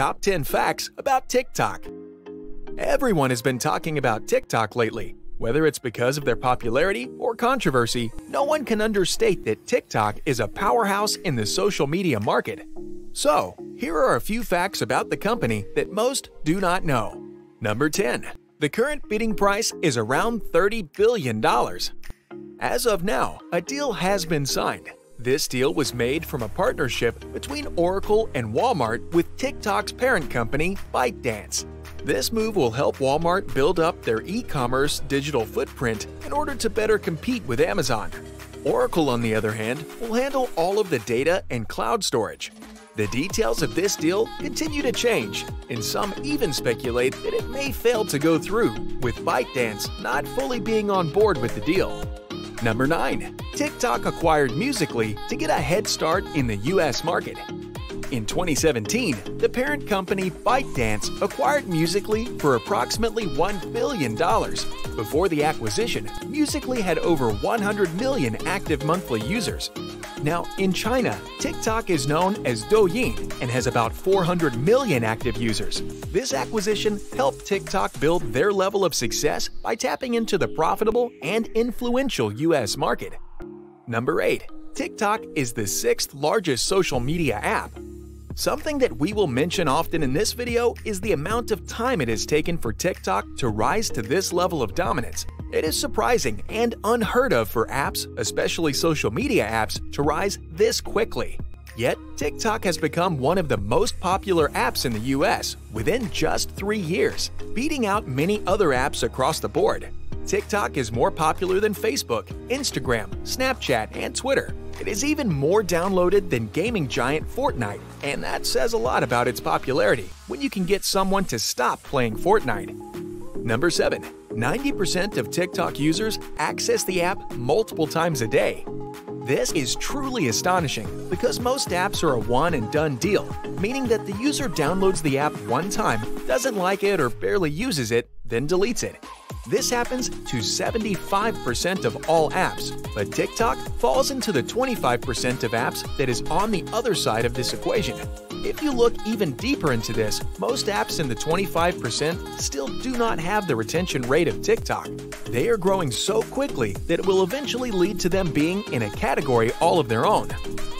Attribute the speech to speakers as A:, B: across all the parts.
A: Top 10 Facts About TikTok Everyone has been talking about TikTok lately. Whether it's because of their popularity or controversy, no one can understate that TikTok is a powerhouse in the social media market. So, here are a few facts about the company that most do not know. Number 10. The current bidding price is around $30 billion. As of now, a deal has been signed. This deal was made from a partnership between Oracle and Walmart with TikTok's parent company, ByteDance. This move will help Walmart build up their e-commerce digital footprint in order to better compete with Amazon. Oracle, on the other hand, will handle all of the data and cloud storage. The details of this deal continue to change, and some even speculate that it may fail to go through, with ByteDance not fully being on board with the deal. Number 9. TikTok acquired Musical.ly to get a head start in the US market. In 2017, the parent company ByteDance acquired Musical.ly for approximately $1 billion. Before the acquisition, Musical.ly had over 100 million active monthly users. Now, in China, TikTok is known as Douyin and has about 400 million active users. This acquisition helped TikTok build their level of success by tapping into the profitable and influential US market. Number 8. TikTok is the sixth largest social media app. Something that we will mention often in this video is the amount of time it has taken for TikTok to rise to this level of dominance. It is surprising and unheard of for apps, especially social media apps, to rise this quickly. Yet, TikTok has become one of the most popular apps in the US within just three years, beating out many other apps across the board. TikTok is more popular than Facebook, Instagram, Snapchat, and Twitter. It is even more downloaded than gaming giant Fortnite, and that says a lot about its popularity when you can get someone to stop playing Fortnite. Number 7. 90% of TikTok users access the app multiple times a day. This is truly astonishing because most apps are a one and done deal, meaning that the user downloads the app one time, doesn't like it or barely uses it, then deletes it. This happens to 75% of all apps, but TikTok falls into the 25% of apps that is on the other side of this equation. If you look even deeper into this, most apps in the 25% still do not have the retention rate of TikTok. They are growing so quickly that it will eventually lead to them being in a category all of their own.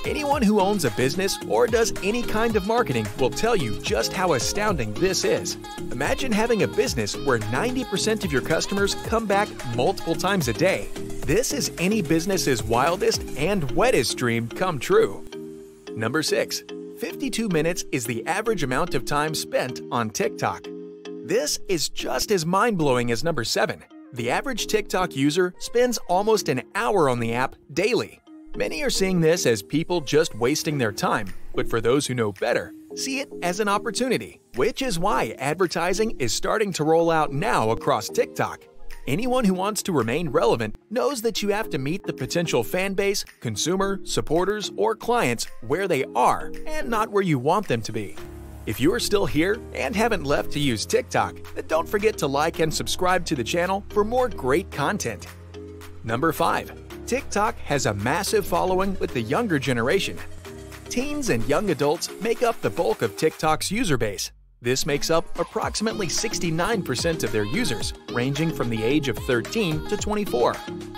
A: Anyone who owns a business or does any kind of marketing will tell you just how astounding this is. Imagine having a business where 90% of your customers come back multiple times a day. This is any business's wildest and wettest dream come true. Number 6. 52 minutes is the average amount of time spent on TikTok. This is just as mind blowing as number 7. The average TikTok user spends almost an hour on the app daily. Many are seeing this as people just wasting their time, but for those who know better, see it as an opportunity, which is why advertising is starting to roll out now across TikTok. Anyone who wants to remain relevant knows that you have to meet the potential fan base, consumer, supporters, or clients where they are and not where you want them to be. If you are still here and haven't left to use TikTok, then don't forget to like and subscribe to the channel for more great content. Number 5. TikTok has a massive following with the younger generation. Teens and young adults make up the bulk of TikTok's user base. This makes up approximately 69% of their users, ranging from the age of 13 to 24.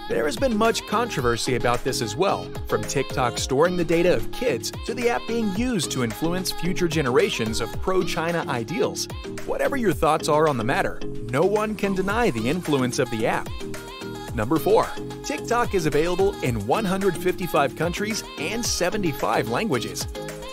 A: There has been much controversy about this as well, from TikTok storing the data of kids to the app being used to influence future generations of pro China ideals. Whatever your thoughts are on the matter, no one can deny the influence of the app. Number 4. TikTok is available in 155 countries and 75 languages.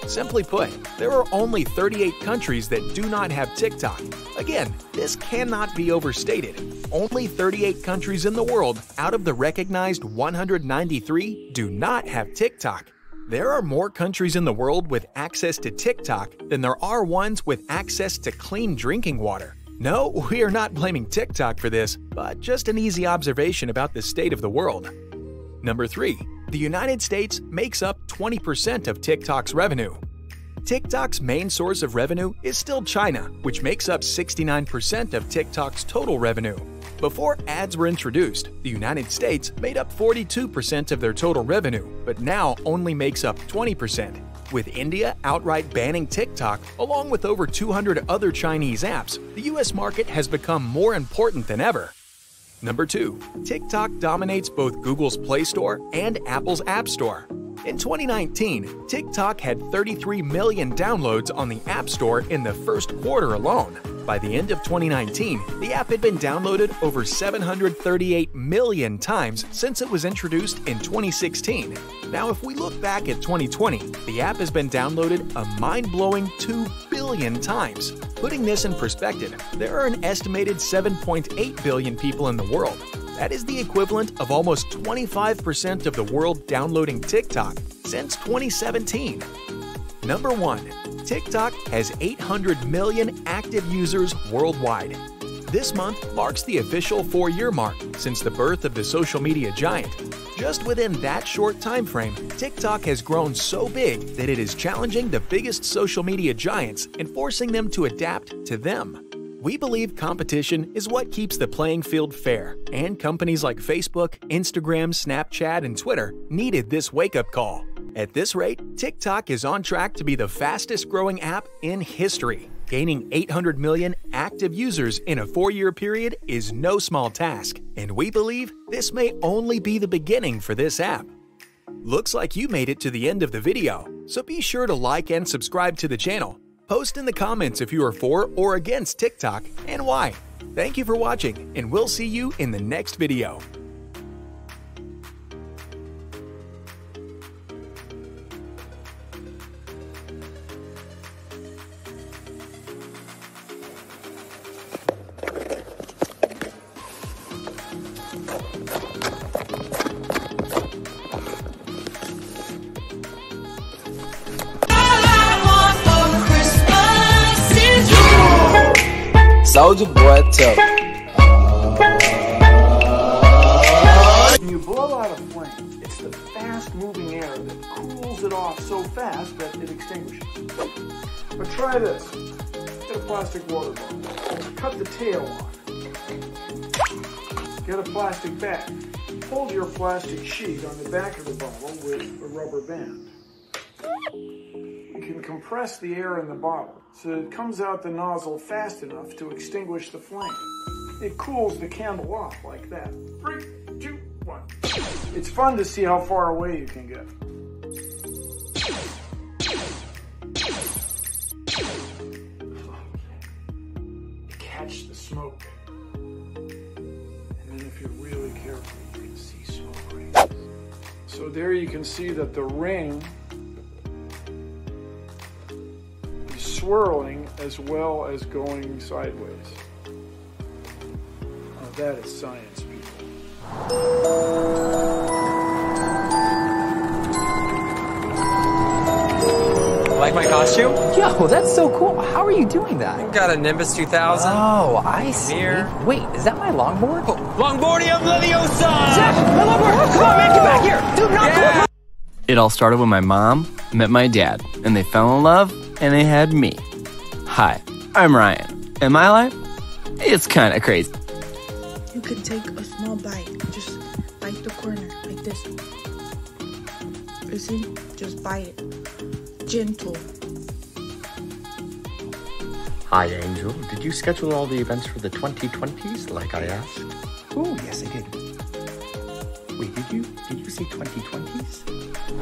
A: Simply put, there are only 38 countries that do not have TikTok. Again, this cannot be overstated. Only 38 countries in the world out of the recognized 193 do not have TikTok. There are more countries in the world with access to TikTok than there are ones with access to clean drinking water. No, we are not blaming TikTok for this, but just an easy observation about the state of the world. Number 3. The United States makes up 20% of TikTok's revenue. TikTok's main source of revenue is still China, which makes up 69% of TikTok's total revenue. Before ads were introduced, the United States made up 42% of their total revenue, but now only makes up 20%. With India outright banning TikTok, along with over 200 other Chinese apps, the US market has become more important than ever. Number 2. TikTok dominates both Google's Play Store and Apple's App Store. In 2019, TikTok had 33 million downloads on the App Store in the first quarter alone. By the end of 2019, the app had been downloaded over 738 million times since it was introduced in 2016. Now, if we look back at 2020, the app has been downloaded a mind blowing 2 billion times. Putting this in perspective, there are an estimated 7.8 billion people in the world, that is the equivalent of almost 25% of the world downloading TikTok since 2017. Number 1. TikTok has 800 million active users worldwide. This month marks the official four year mark since the birth of the social media giant. Just within that short time frame, TikTok has grown so big that it is challenging the biggest social media giants and forcing them to adapt to them. We believe competition is what keeps the playing field fair, and companies like Facebook, Instagram, Snapchat, and Twitter needed this wake up call. At this rate, TikTok is on track to be the fastest growing app in history. Gaining 800 million active users in a four year period is no small task, and we believe this may only be the beginning for this app. Looks like you made it to the end of the video, so be sure to like and subscribe to the channel Post in the comments if you are for or against TikTok and why. Thank you for watching, and we'll see you in the next video.
B: Soldier boy tough.
C: When you blow out a flame, it's the fast moving air that cools it off so fast that it extinguishes. But try this. Get a plastic water bottle. Cut the tail off. Get a plastic bag. Hold your plastic sheet on the back of the bottle with a rubber band. Compress the air in the bottle so it comes out the nozzle fast enough to extinguish the flame. It cools the candle off like that. Three, two, one. It's fun to see how far away you can get. Catch the smoke. And then if you're really careful, you can see smoke rings. So there you can see that the ring swirling as well as going sideways. Oh, that is science, people.
D: Like my costume?
E: Yo, that's so cool. How are you doing that?
D: I Got a Nimbus 2000.
E: Oh, I see.
D: Mirror.
E: Wait, is that my longboard?
D: Oh, Longboardium Leviosa!
E: Zach, my longboard! Come on, man, get back here! Dude, not
D: Yeah.
F: It all started when my mom met my dad, and they fell in love, and they had me. Hi, I'm Ryan, and my life, it's kind of crazy.
G: You can take a small bite. Just bite the corner like this. You see? Just bite it. Gentle.
H: Hi, Angel. Did you schedule all the events for the 2020s like I asked?
I: Oh, yes, I did. Wait, did you did you say 2020s?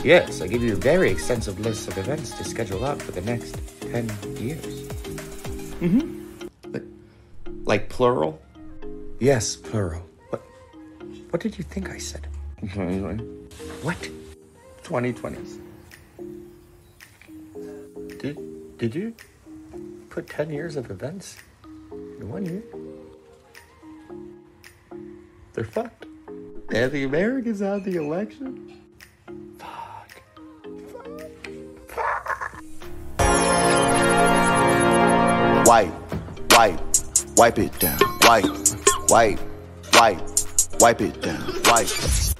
H: Yes, I gave you a very extensive list of events to schedule out for the next 10 years.
I: Mm-hmm.
H: But, like plural?
I: Yes, plural. What what did you think I said? 2020.
H: What?
I: 2020s. Did did you put 10 years of events in one year? They're fucked. And the Americans had the election.
B: Wipe, wipe, wipe it down. Wipe, wipe, wipe, wipe it down. Wipe.